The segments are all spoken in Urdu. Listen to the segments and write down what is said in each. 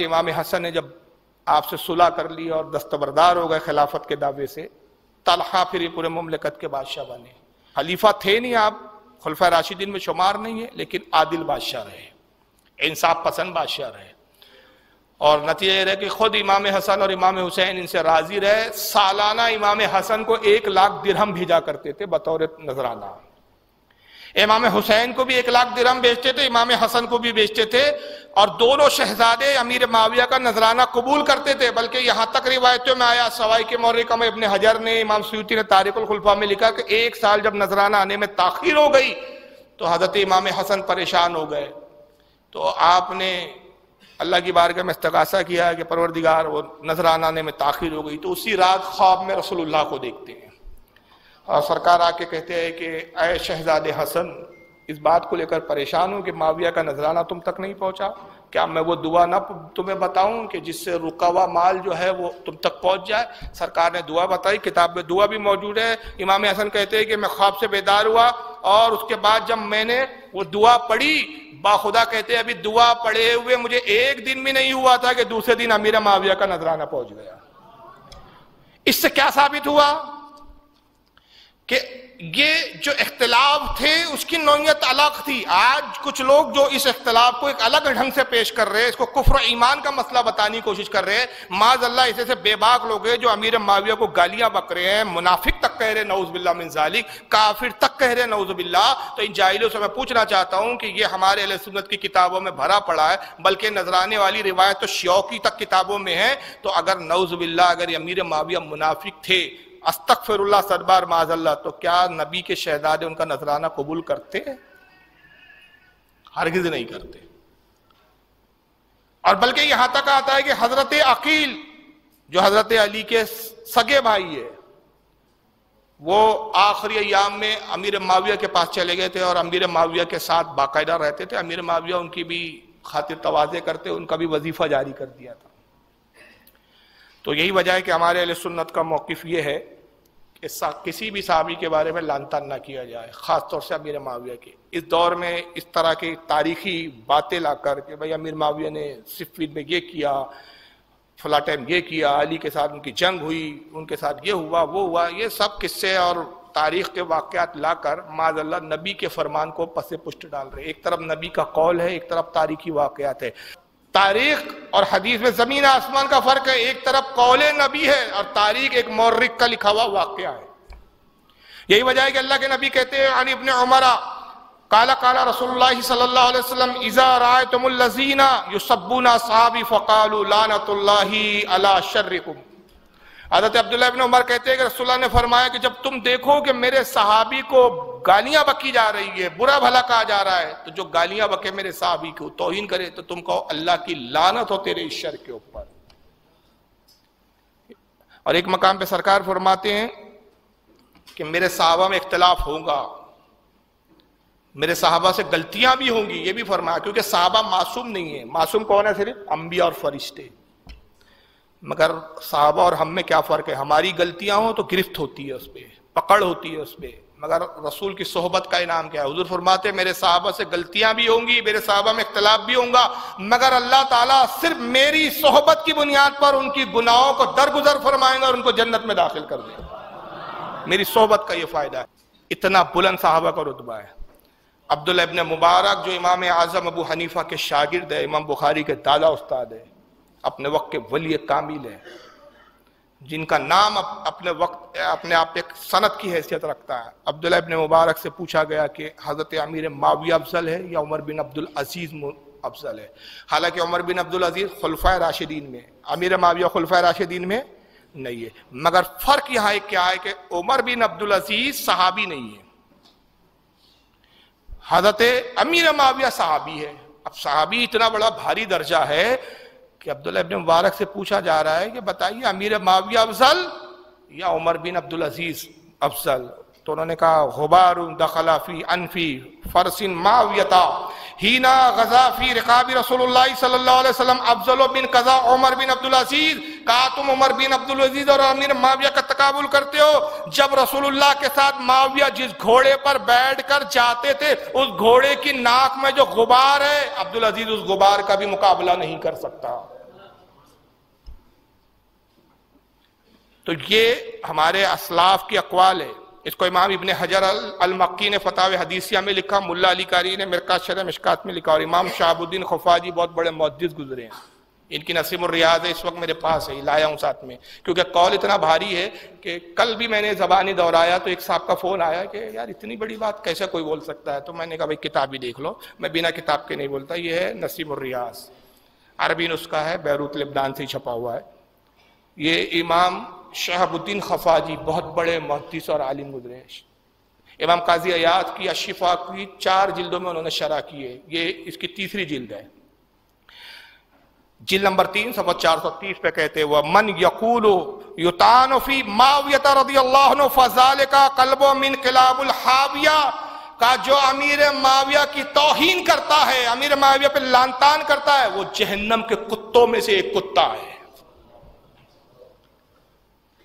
کہ امام حسن نے جب آپ سے صلح کر لی اور دستبردار ہو گئے خلافت کے دعوے سے، طلحہ پھر یہ پورے مملکت کے بادشاہ بنے۔ خلیفہ تھے نہیں آپ خلفہ راشدین میں شمار نہیں ہے لیکن عادل بادشاہ رہے۔ انصاف پسند بادشاہ رہے۔ اور نتیجہ یہ رہے کہ خود امام حسن اور امام حسین ان سے راضی رہے۔ سالانہ امام حسن کو ایک لاکھ درہم بھیجا کرتے تھے، بطور نذرانہ۔ امام حسین کو بھی ایک لاکھ درہم بیچتے تھے، امام حسن کو بھی بیچتے تھے، اور دونوں شہزادے امیر معاویہ کا نذرانہ قبول کرتے تھے، بلکہ یہاں تک روایتوں میں آیا، سوائی کے مورکہ میں ابن حجر نے، امام سیوتی نے تاریخ الخلفہ میں لکھا کہ ایک سال جب نذرانہ آنے میں تاخیر ہو گئی تو حضرت امام حسن پریشان ہو گئے۔ تو آپ نے اللہ کی بارگاہ میں استغاثہ کیا کہ پروردگار وہ نذرانہ آنے میں تاخیر ہو گئی تو اسی رات خواب میں رسول اللہ کو دیکھتے ہیں۔ سرکار آ کے کہتے ہیں کہ اے شہزاد حسن، اس بات کو لے کر پریشان ہوں کہ معاویہ کا نذرانہ تم تک نہیں پہنچا۔ کیا میں وہ دعا نہ تمہیں بتاؤں کہ جس سے رکاوا مال جو ہے وہ تم تک پہنچ جائے؟ سرکار نے دعا بتائی، کتاب میں دعا بھی موجود ہے۔ امام حسن کہتے ہیں کہ میں خواب سے بیدار ہوا اور اس کے بعد جب میں نے وہ دعا پڑھی با خدا کہتے ہیں ابھی دعا پڑھے ہوئے مجھے ایک دن بھی نہیں ہوا تھا کہ دوسرے دن امیر معاویہ کا نذرانہ پہنچ گیا۔ اس سے کیا ثابت ہوا؟ کہ یہ جو اختلاف تھے، اس کی نوعیت الگ تھی۔ آج کچھ لوگ جو اس اختلاف کو ایک الگ ڈھنگ سے پیش کر رہے ہیں، اس کو کفر و ایمان کا مسئلہ بتانے کی کوشش کر رہے ہیں۔ معاذ اللہ، اسے سے بے باک لوگ ہیں جو امیر معاویہ کو گالیاں بک رہے ہیں۔ منافق تک کہہ رہے نعوذ باللہ من ذالک۔ کافر تک کہہ رہے نعوذ باللہ۔ تو ان جاہلوں سے میں پوچھنا چاہتا ہوں کہ یہ ہمارے علیہ سنت کی کتابوں میں بھرا پڑا ہے، بلکہ نظرانے والی روایت تو شیوکی تک کتابوں میں ہے۔ تو اگر نعوذ باللہ، اگر امیر معاویہ منافق تھے استغفر اللہ سربار معاذ اللہ، تو کیا نبی کے شہزادے ان کا نذرانہ قبول کرتے؟ ہیں ہرگز نہیں کرتے۔ اور بلکہ یہاں تک آتا ہے کہ حضرت عقیل، جو حضرت علی کے سگے بھائی ہے، وہ آخری ایام میں امیر معاویہ کے پاس چلے گئے تھے اور امیر معاویہ کے ساتھ باقاعدہ رہتے تھے۔ امیر معاویہ ان کی بھی خاطر توازے کرتے، ان کا بھی وظیفہ جاری کر دیا تھا۔ تو یہی وجہ ہے کہ ہمارے علیہ سنت کا موقف یہ ہے کہ کسی بھی صحابی کے بارے میں لانتان نہ کیا جائے، خاص طور سے امیر معاویہ کے۔ اس دور میں اس طرح کی تاریخی باتیں لا کر کہ بھائی امیر معاویہ نے صفید میں یہ کیا، فلاں ٹائم یہ کیا، علی کے ساتھ ان کی جنگ ہوئی، ان کے ساتھ یہ ہوا، وہ ہوا، یہ سب قصے اور تاریخ کے واقعات لا کر معذ اللہ نبی کے فرمان کو پس پشت ڈال رہے۔ ایک طرف نبی کا قول ہے، ایک طرف تاریخی واقعات ہے۔ تاریخ اور حدیث میں زمین آسمان کا فرق ہے، ایک طرف قول نبی ہے اور تاریخ ایک مورک کا لکھا ہوا واقعہ ہے۔ یہی وجہ ہے کہ اللہ کے نبی کہتے ہیں، عن ابن عمرہ کالا کالا رسول اللہ صلی اللہ علیہ وسلم، اذا رائتم اللذین یسبون صحابی فقالوا لانت اللہ علی شرکم. حضرت عبداللہ ابن عمر کہتے ہیں کہ رسول اللہ نے فرمایا کہ جب تم دیکھو کہ میرے صحابی کو گالیاں بکی جا رہی ہے برا بھلا کہا جا رہا ہے، تو جو گالیاں بکے میرے صحابی کو، توہین کرے تو تم کہو اللہ کی لانت ہو تیرے اس شر کے اوپر۔ اور ایک مقام پہ سرکار فرماتے ہیں کہ میرے صحابہ میں اختلاف ہوگا۔ میرے صحابہ سے غلطیاں بھی ہوں گی، یہ بھی فرمایا، کیونکہ صحابہ معصوم نہیں ہے معصوم کون ہے صرف؟ انبیاء اور فرشتے۔ مگر صحابہ اور ہم میں کیا فرق ہے؟ ہماری غلطیاں ہوں تو گرفت ہوتی ہے اس پہ، پکڑ ہوتی ہے اس پہ۔ مگر رسول کی صحبت کا انعام کیا ہے؟ حضور فرماتے میرے صحابہ سے غلطیاں بھی ہوں گی، میرے صحابہ میں اختلاف بھی ہوں گا، مگر اللہ تعالیٰ صرف میری صحبت کی بنیاد پر ان کی گناہوں کو درگزر فرمائیں گا اور ان کو جنت میں داخل کر دیں گا میری صحبت کا یہ فائدہ ہے۔ اتنا بلند صحابہ کا رتبہ ہے۔ عبداللہ ابن مبارک، جو امام اعظم ابو حنیفہ کے شاگرد ہے، امام بخاری کے دادا استاد ہے۔ اپنے وقت کے ولی کامل ہے جن کا نام اپنے وقت، اپنے آپ ایک صنعت کی حیثیت رکھتا ہے۔ عبداللہ ابن مبارک سے پوچھا گیا کہ حضرت امیر معاویہ افضل ہے یا عمر بن عبدالعزیز افضل ہے؟ حالانکہ عمر بن عبدالعزیز خلفۂ راشدین میں، امیر معاویہ خلفۂ راشدین میں نہیں ہے۔ مگر فرق یہاں ایک کیا ہے کہ عمر بن عبدالعزیز صحابی نہیں ہے۔ حضرت امیر معاویہ صحابی ہے۔ اب صحابی اتنا بڑا بھاری درجہ ہے کہ عبداللہ ابن مبارک سے پوچھا جا رہا ہے کہ بتائیے امیر معاویہ افضل یا عمر بن عبدالعزیز افضل؟ تو انہوں نے کہا، غبار دخلا فی انفی فرس معاویتا، ہینا غزا فی رقاب رسول اللہ صلی اللہ علیہ وسلم، افضل بن قضا عمر بن عبدالعزیز، کہا تم عمر بن عبدالعزیز اور امیر معاویہ کا تقابل کرتے ہو؟ جب رسول اللہ کے ساتھ معاویہ جس گھوڑے پر بیٹھ کر جاتے تھے، اس گھوڑے کی ناک میں جو غبار ہے، عبدالعزیز اس غبار کا بھی مقابلہ نہیں کر سکتا۔ تو یہ ہمارے اسلاف کی اقوال ہے۔ اس کو امام ابن حجر المقی نے فتح حدیثیہ میں لکھا ملہ علی کاری نے، مرکز شرح مشکات میں لکھا، اور امام شعب الدین خفاجی بہت بڑے معدز گزرے ہیں۔ ان کی نصیب الریاض ہے، اس وقت میرے پاس ہے لایا ہوں ساتھ میں۔ کیونکہ قول اتنا بھاری ہے کہ کل بھی میں نے زبانی دہرایا تو ایک صاحب کا فون آیا کہ یار اتنی بڑی بات کیسے کوئی بول سکتا ہے؟ تو میں نے کہا بھائی کتاب ہی دیکھ لو۔ میں بنا کتاب کے نہیں بولتا، یہ ہے نصیب الریاض عربی نسخہ ہے، بیروت لبنان سے چھپا ہوا ہے۔ یہ امام شہب الدین خفاجی بہت بڑے محدث اور عالم گزرے۔ امام قاضی ایاد کی اشفا کی چار جلدوں میں انہوں نے شرح کی ہے۔ یہ اس کی تیسری جلد ہے۔ جلد نمبر تین سو چار سو تیس پہ کہتے وہ من یقول یتان فی معاویت رضی اللہ عنہ فضال کا قلب من قلاب الحاویہ کا جو امیر معاویہ کی توہین کرتا ہے، امیر معاویہ پہ لانتان کرتا ہے، وہ جہنم کے کتوں میں سے ایک کتا ہے۔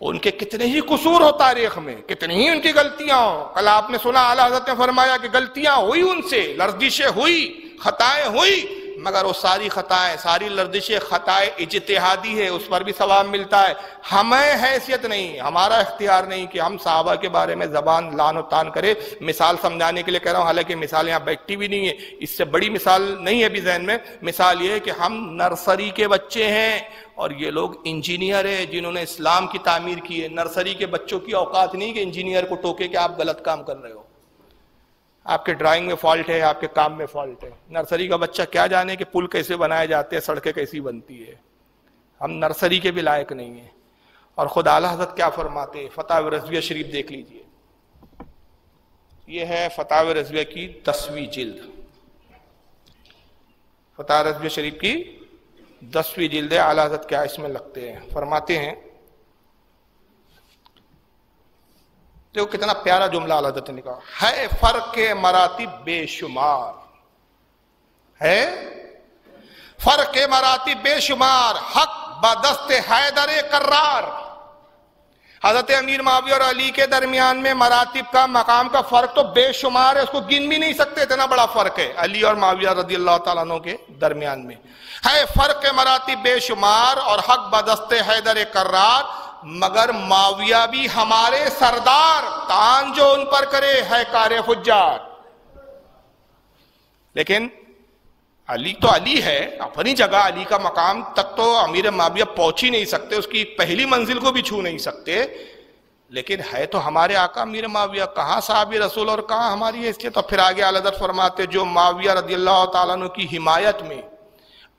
ان کے کتنے ہی قصور ہو تاریخ میں، کتنی ہی ان کی غلطیاں ہوں۔ کل آپ نے سنا اعلیٰ حضرت نے فرمایا کہ غلطیاں ہوئی ان سے، لرزشیں ہوئی، خطائیں ہوئی۔ مگر وہ ساری خطائیں، ساری لردشیں خطائیں اجتہادی ہے اس پر بھی ثواب ملتا ہے۔ ہمیں حیثیت نہیں، ہمارا اختیار نہیں کہ ہم صحابہ کے بارے میں زبان لان و تان کرے مثال سمجھانے کے لیے کہہ رہا ہوں، حالانکہ مثال یہاں بیٹھتی بھی نہیں ہے، اس سے بڑی مثال نہیں ہے ابھی ذہن میں۔ مثال یہ ہے کہ ہم نرسری کے بچے ہیں اور یہ لوگ انجینئر ہیں جنہوں نے اسلام کی تعمیر کی ہے۔ نرسری کے بچوں کی اوقات نہیں کہ انجینئر کو ٹوکے کہ آپ غلط کام کر رہے ہو۔ آپ کے ڈرائنگ میں فالٹ ہے، آپ کے کام میں فالٹ ہے۔ نرسری کا بچہ کیا جانے کہ پل کیسے بنائے جاتے ہیں، سڑکیں کیسی بنتی ہے ہم نرسری کے بھی لائق نہیں ہیں۔ اور خدا حضرت کیا فرماتے فتح رضویہ شریف دیکھ لیجیے۔ یہ ہے فتح رضویہ کی دسویں جلد۔ فتح رضویہ شریف کی دسویں جلد اعلی حضرت کیا اس میں لگتے ہیں؟ فرماتے ہیں دیکھو کتنا پیارا جملہ حضرت نے کہا، ہے فرق مراتب بے شمار۔ ہے؟ فرق مراتب بے شمار، حق بدست حیدر کرار حضرت امیر معاویہ اور علی کے درمیان میں مراتب کا مقام کا فرق تو بے شمار ہے، اس کو گن بھی نہیں سکتے، اتنا بڑا فرق ہے۔ علی اور معاویہ رضی اللہ تعالیٰ عنہ کے درمیان میں۔ ہے فرق مراتب بے شمار اور حق بدست حیدر کرار مگر معاویہ بھی ہمارے سردار تان جو ان پر کرے ہے کار فجار لیکن علی تو علی ہے، اپنی جگہ علی کا مقام تک تو امیر معاویہ پہنچ ہی نہیں سکتے، اس کی پہلی منزل کو بھی چھو نہیں سکتے۔ لیکن ہے تو ہمارے آقا امیر معاویہ، کہاں صحابی رسول اور کہاں ہماری حیثیت تو پھر آگے علدت فرماتے جو معاویہ رضی اللہ تعالیٰ عنہ کی حمایت میں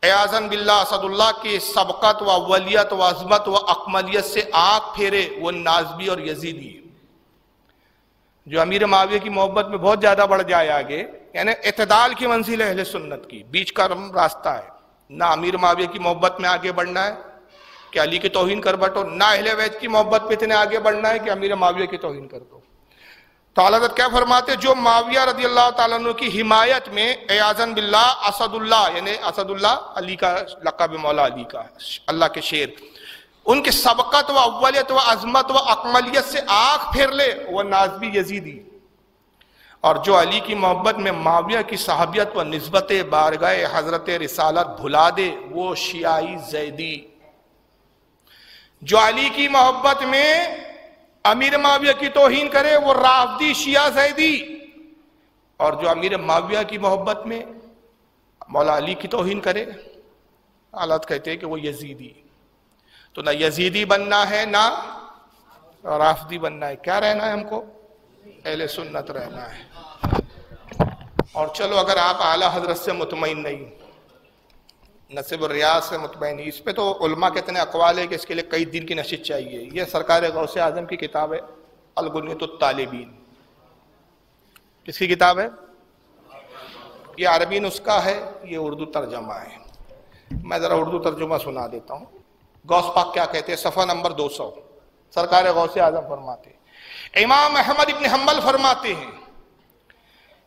اعظم باللہ اسد اللہ کی سبقت و ولیت و عظمت و اکملیت سے آنکھ پھیرے وہ نازبی اور یزیدی جو امیر معاویہ کی محبت میں بہت زیادہ بڑھ جائے آگے یعنی اعتدال کی منزل اہل سنت کی، بیچ کا راستہ ہے۔ نہ امیر معاویہ کی محبت میں آگے بڑھنا ہے کہ علی کی توہین کر بٹو، نہ اہل وید کی محبت میں اتنے آگے بڑھنا ہے کہ امیر معاویہ کی توہین کر دو۔ تو اللہ کیا فرماتے جو معاویہ رضی اللہ تعالیٰ عنہ کی حمایت میں اعظم باللہ اسد اللہ یعنی اسد اللہ علی کا لقب مولا علی کا، اللہ کے شیر، ان کی سبقت و اولیت و عظمت و اکملیت سے آنکھ پھیر لے، وہ نازبی یزیدی۔ اور جو علی کی محبت میں معاویہ کی صحابیت و نسبت بارگاہ حضرت رسالت بھلا دے، وہ شیعی زیدی۔ جو علی کی محبت میں امیر معاویہ کی توہین کرے، وہ رافدی، شیعہ زیدی۔ اور جو امیر معاویہ کی محبت میں مولا علی کی توہین کرے، حالات کہتے ہیں کہ وہ یزیدی۔ تو نہ یزیدی بننا ہے، نہ رافدی بننا ہے۔ کیا رہنا ہے ہم کو؟ اہل سنت رہنا ہے۔ اور چلو، اگر آپ اعلیٰ حضرت سے مطمئن نہیں نصب الریاض سے مطمئن اس پہ تو علماء کے اتنے اقوال ہے کہ اس کے لیے کئی دن کی نشست چاہیے۔ یہ سرکار غوث اعظم کی کتاب ہے الگنیت الطالبین۔ کس کی کتاب ہے؟ یہ عربی نسخہ ہے، یہ اردو ترجمہ ہے۔ میں ذرا اردو ترجمہ سنا دیتا ہوں۔ غوث پاک کیا کہتے ہیں؟ صفحہ نمبر دو سو۔ سرکار غوث اعظم فرماتے امام احمد ابن حنبل فرماتے ہیں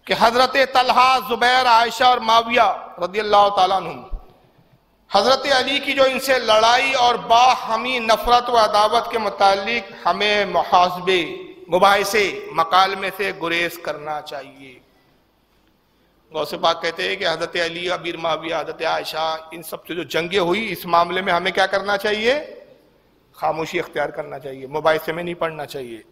کہ حضرت طلحہ، زبیر، عائشہ اور معاویہ رضی اللہ تعالیٰ عنہ حضرت علی کی جو ان سے لڑائی اور باہمی نفرت و عداوت کے متعلق ہمیں محاسبے، مباحثے مکالمے سے گریز کرنا چاہیے۔ غوث پاک کہتے ہیں کہ حضرت علی عبیر معاویہ، حضرت عائشہ، ان سب سے جو جنگیں ہوئی، اس معاملے میں ہمیں کیا کرنا چاہیے؟ خاموشی اختیار کرنا چاہیے موبائل سے میں نہیں پڑھنا چاہیے۔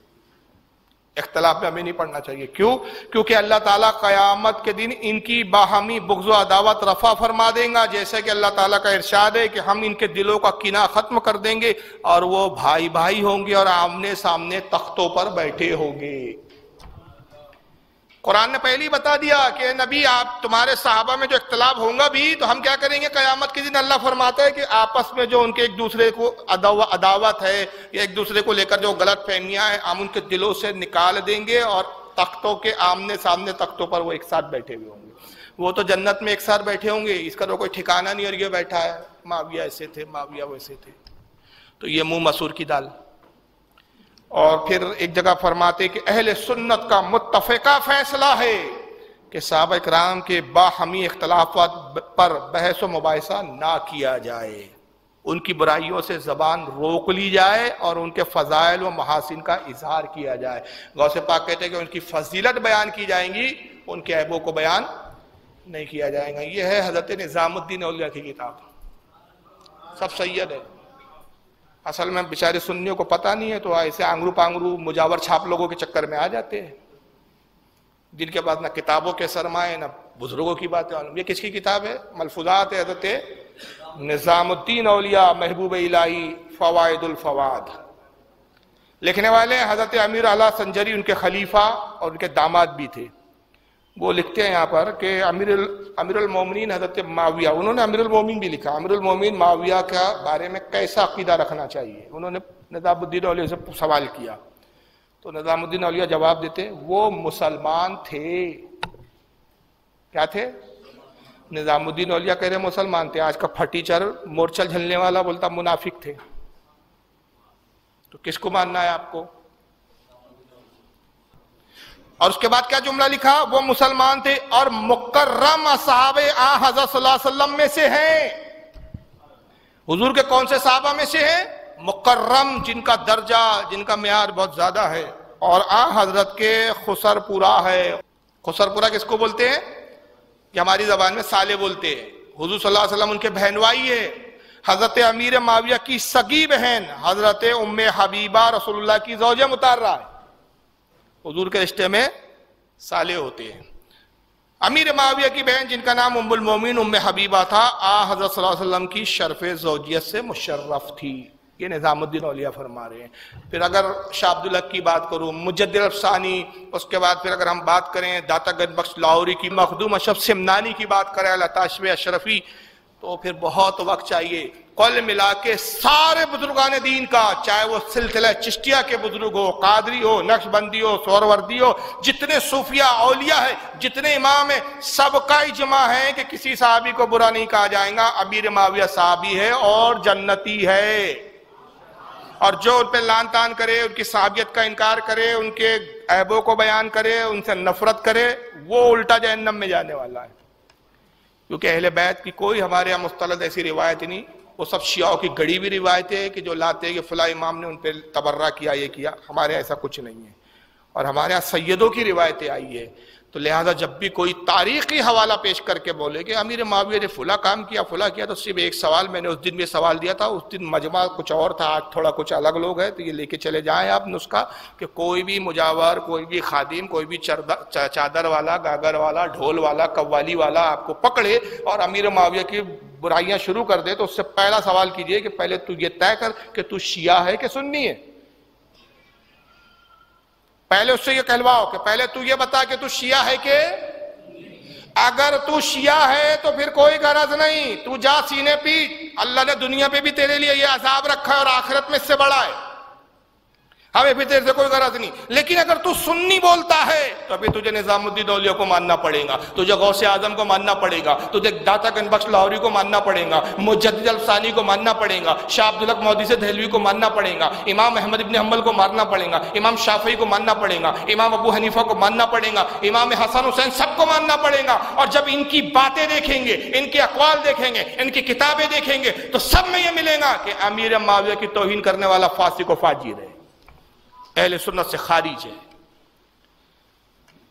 اختلاف میں ہمیں نہیں پڑھنا چاہیے۔ کیوں؟ کیونکہ اللہ تعالیٰ قیامت کے دن ان کی باہمی بغض و عداوت رفع فرما دیں گا، جیسے کہ اللہ تعالیٰ کا ارشاد ہے کہ ہم ان کے دلوں کا کنا ختم کر دیں گے اور وہ بھائی بھائی ہوں گے اور آمنے سامنے تختوں پر بیٹھے ہوں گے۔ قرآن نے پہلی بتا دیا کہ نبی، آپ تمہارے صحابہ میں جو اختلاف ہوں گا بھی، تو ہم کیا کریں گے؟ قیامت کے دن اللہ فرماتا ہے کہ آپس میں جو ان کے ایک دوسرے کو عداوت ہے، یا ایک دوسرے کو لے کر جو غلط فہمیاں ہیں، ہم ان کے دلوں سے نکال دیں گے اور تختوں کے آمنے سامنے تختوں پر وہ ایک ساتھ بیٹھے ہوئے ہوں گے۔ وہ تو جنت میں ایک ساتھ بیٹھے ہوں گے، اس کا تو کوئی ٹھکانہ نہیں اور یہ بیٹھا ہے ماویہ ایسے تھے ماویہ ویسے تھے۔ تو یہ منہ مسور کی دال۔ اور پھر ایک جگہ فرماتے کہ اہل سنت کا متفقہ فیصلہ ہے کہ صحابہ اکرام کے باہمی اختلافات پر بحث و مباحثہ نہ کیا جائے۔ ان کی برائیوں سے زبان روک لی جائے اور ان کے فضائل و محاسن کا اظہار کیا جائے۔ غوث پاک کہتے ہیں کہ ان کی فضیلت بیان کی جائیں گی، ان کے عیبوں کو بیان نہیں کیا جائے گا۔ یہ ہے حضرت نظام الدین اولیاء کی کتاب۔ سب سید ہے۔ اصل میں بیچارے سنیوں کو پتہ نہیں ہے تو ایسے آنگرو پانگرو مجاور چھاپ لوگوں کے چکر میں آ جاتے ہیں۔ جن کے بعد نہ کتابوں کے سرمائے نہ بزرگوں کی باتیں یہ کس کی کتاب ہے؟ ملفوظات حضرت نظام الدین اولیاء محبوب الہی فوائد الفواد۔ لکھنے والے حضرت امیر اعلیٰ سنجری، ان کے خلیفہ اور ان کے داماد بھی تھے۔ وہ لکھتے ہیں یہاں پر کہ امیر امیر المومنین حضرت معاویہ، انہوں نے امیر المومن بھی لکھا۔ امیر المومن معاویہ کا بارے میں کیسا عقیدہ رکھنا چاہیے؟ انہوں نے نظام الدین علیہ سے سوال کیا۔ تو نظام الدین علیہ جواب دیتے، وہ مسلمان تھے۔ کیا تھے؟ نظام الدین علیہ کہہ رہے مسلمان تھے۔ آج کا پھٹیچر مورچل جھلنے والا بولتا منافق تھے۔ تو کس کو ماننا ہے آپ کو؟ اور اس کے بعد کیا جملہ لکھا؟ وہ مسلمان تھے اور مکرم صحاب آ حضرت صلی اللہ علیہ وسلم میں سے ہیں۔ حضور کے کون سے صحابہ میں سے ہیں؟ مکرم، جن کا درجہ، جن کا معیار بہت زیادہ ہے۔ اور آ حضرت کے خسر پورا ہے۔ خسر پورا کس کو بولتے ہیں؟ کہ ہماری زبان میں سالے بولتے ہیں۔ حضور صلی اللہ علیہ وسلم ان کے بہنوائی ہے حضرت امیر معاویہ کی سگی بہن، حضرت ام حبیبہ رسول اللہ کی زوجہ متار رہا ہے۔ حضور کے رشتے میں سالے ہوتے ہیں۔ امیر معاویہ کی بہن جن کا نام ام المومن ام حبیبہ تھا، آ حضرت صلی اللہ علیہ وسلم کی شرف زوجیت سے مشرف تھی۔ یہ نظام الدین اولیاء فرما رہے ہیں۔ پھر اگر شاہ عبداللہ کی بات کروں مجد الفسانی اس کے بعد پھر اگر ہم بات کریں، داتا گنج بخش لاہوری کی مخدوم اشرف سمنانی کی بات کریں اللہ تاشو اشرفی تو پھر بہت وقت چاہیے۔ کل ملا کے سارے بزرگان دین کا، چاہے وہ سلسلہ چشتیہ کے بزرگ ہو، قادری ہو، نقش بندی ہو سوروردی ہو، جتنے صوفیہ اولیاء ہے جتنے امام ہیں، سب کا اجماع ہے کہ کسی صحابی کو برا نہیں کہا جائے گا۔ امیر معاویہ صحابی ہے اور جنتی ہے۔ اور جو ان پہ لان تان کرے، ان کی صحابیت کا انکار کرے، ان کے عیبوں کو بیان کرے، ان سے نفرت کرے، وہ الٹا جہنم میں جانے والا ہے۔ کیونکہ اہل بیت کی کوئی ہمارے یہاں مستلد ایسی روایت نہیں، وہ سب شیعوں کی گڑی بھی روایتیں کہ جو لاتے ہیں کہ فلاں امام نے ان پہ تبرہ کیا، یہ کیا، ہمارے ایسا کچھ نہیں ہے۔ اور ہمارے یہاں سیدوں کی روایتیں آئی ہے تو لہٰذا جب بھی کوئی تاریخی حوالہ پیش کر کے بولے کہ امیر معاویہ نے فلا کام کیا فلا کیا، تو صرف ایک سوال میں نے اس دن بھی سوال دیا تھا، اس دن مجمع کچھ اور تھا، آج تھوڑا کچھ الگ لوگ ہیں، تو یہ لے کے چلے جائیں آپ نسخہ کہ کوئی بھی مجاور، کوئی بھی خادم، کوئی بھی چادر والا، گاگر والا، ڈھول والا، قوالی والا آپ کو پکڑے اور امیر معاویہ کی برائیاں شروع کر دے، تو اس سے پہلا سوال کیجیے کہ پہلے تو یہ طے کر کہ تو شیعہ ہے کہ سننی ہے۔ پہلے اس سے یہ کہلواؤ کہ پہلے تو یہ بتا کہ تو شیعہ ہے کہ اگر تو شیعہ ہے تو پھر کوئی غرض نہیں، تو جا سینے پی اللہ نے دنیا پہ بھی تیرے لیے یہ عذاب رکھا ہے اور آخرت میں اس سے بڑا ہے۔ ہمیں بھی تیرے سے کوئی غرض نہیں۔ لیکن اگر تو سننی بولتا ہے، تو ابھی تجھے نظام الدین اولیاء کو ماننا پڑے گا۔ تجھے غوث اعظم کو ماننا پڑے گا۔ تجھے داتا گن بخش لاہوری کو ماننا پڑے گا۔ مجدد الفسانی کو ماننا پڑے گا۔ شاہ عبدالق مودی سے دہلوی کو ماننا پڑے گا۔ امام احمد ابن حنبل کو ماننا پڑے گا۔ امام شافعی کو ماننا پڑے گا۔ امام ابو حنیفہ کو ماننا پڑے گا۔ امام حسن حسین سب کو ماننا پڑے گا۔ اور جب ان کی باتیں دیکھیں گے، ان کے اقوال دیکھیں گے، ان کی کتابیں دیکھیں گے، تو سب میں یہ ملے گا کہ امیر معاویہ کی توہین کرنے والا فاسق و فاجر ہے۔ اہل سنت سے خارج ہے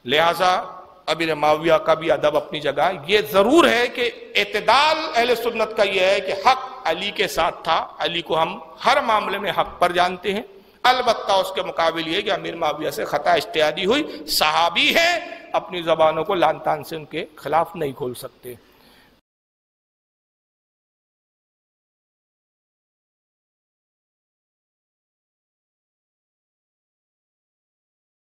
لہذا ابیر معاویہ کا بھی ادب اپنی جگہ۔ یہ ضرور ہے کہ اعتدال اہل سنت کا یہ ہے کہ حق علی کے ساتھ تھا۔ علی کو ہم ہر معاملے میں حق پر جانتے ہیں۔ البتہ اس کے مقابل یہ کہ امیر معاویہ سے خطا اشتیادی ہوئی۔ صحابی ہے اپنی زبانوں کو لان تان سے ان کے خلاف نہیں کھول سکتے۔